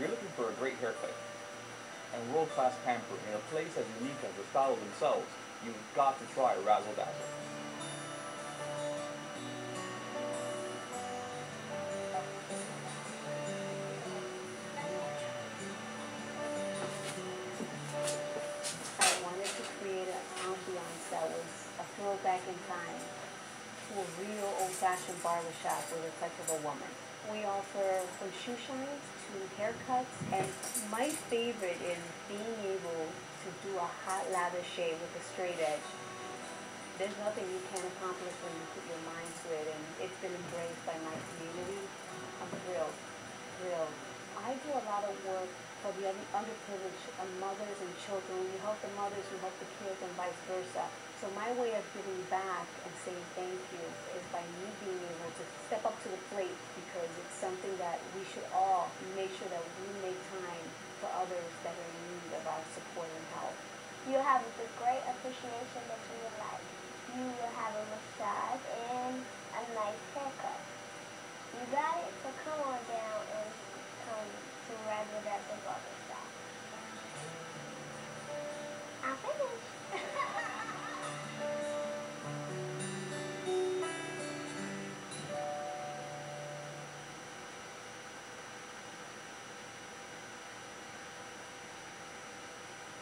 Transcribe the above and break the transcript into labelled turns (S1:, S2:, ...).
S1: If you're looking for a great haircut and world-class pampering in a place as unique as the style themselves, you've got to try Razzle Dazzle.
S2: I wanted to create an ambiance that was a throwback in time to a real old-fashioned barbershop with a touch of a woman. We offer from shoe shines to haircuts, and my favorite is being able to do a hot lather shave with a straight edge. There's nothing you can't accomplish when you put your mind to it, and it's been embraced by my community. I'm thrilled, thrilled. I do a lot of work for the underprivileged uh, mothers and children. We help the mothers, we help the kids, and versa. So my way of giving back and saying thank you is by me being able to step up to the plate because it's something that we should all make sure that we make time for others that are in need of our support and help.
S3: You have the great appreciation that